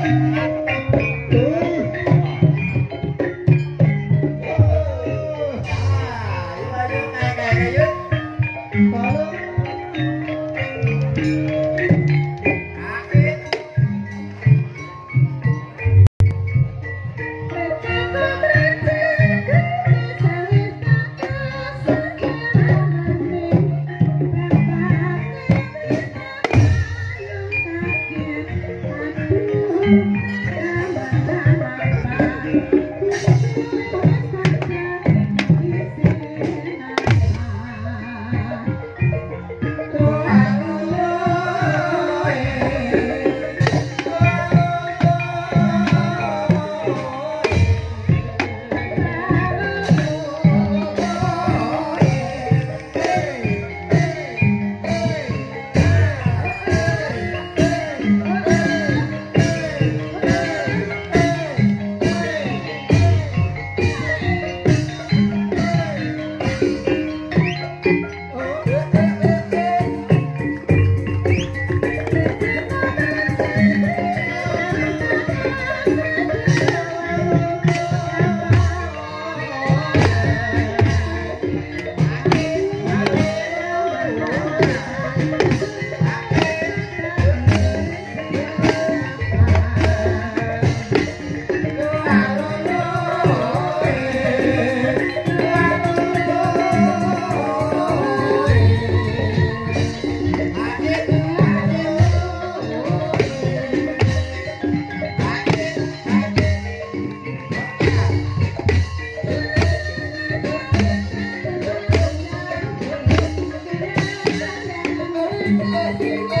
Música Música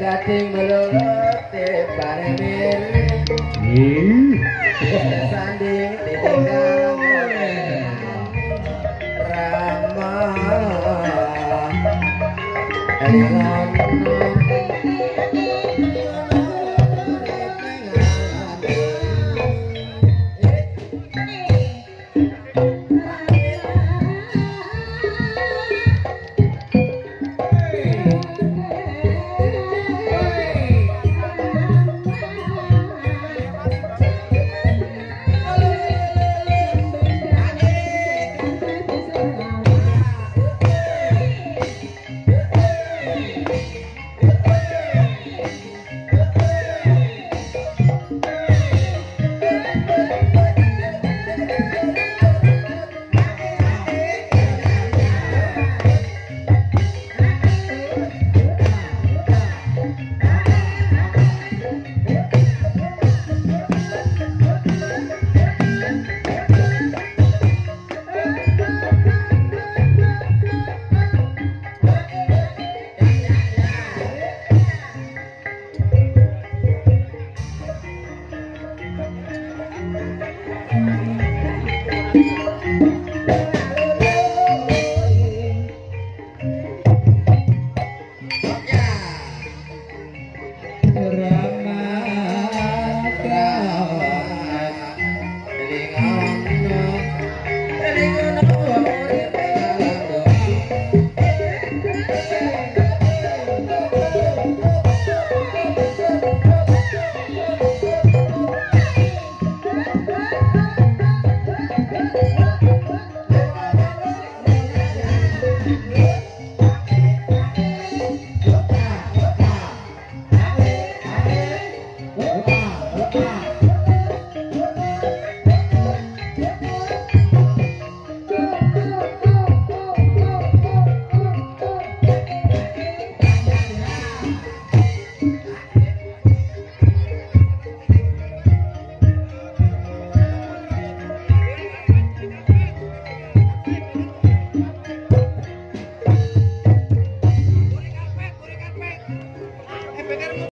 dadi melote pare mere sanding ditinggal rama ayo